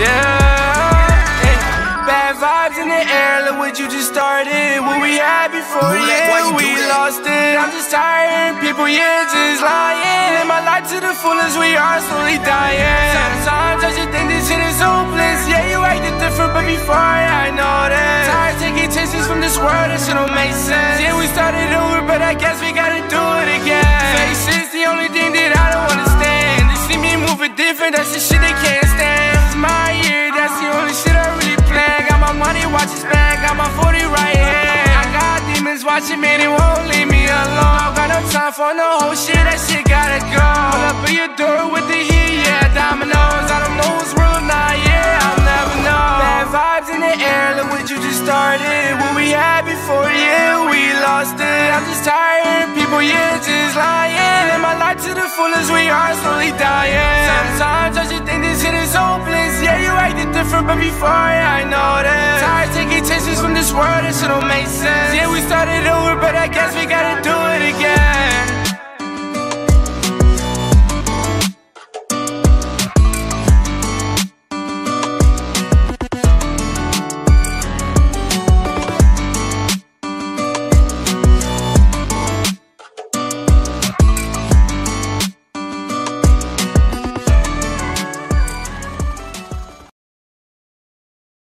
Yeah. Hey, bad vibes in the air, look what you just started. What we had before, yeah, we lost it. I'm just tired, people, yeah, just lying. Live my life to the fullest, we are slowly dying. Sometimes I just think this shit is hopeless. Yeah, you acted different, but before I know that. Tired taking chances from this world, that shit don't make sense. Yeah, we started over, but I guess we gotta do it again. Faces, the only thing that I don't understand. They see me moving different, that's the shit they can't watching me, they won't leave me alone. I Got no time for no whole shit, that shit gotta go. Pull up at your door with the heat, yeah, dominoes. I don't know who's real now, yeah, I'll never know. Bad vibes in the air, look what you just started. What we had before, yeah, we lost it. I'm just tired, people, yeah, just lying. Live my life to the fullest, we are slowly dying. Sometimes I just think this shit is hopeless. Yeah, you acted different, but before I know that. Tired taking chances from this world, that shit don't. But I guess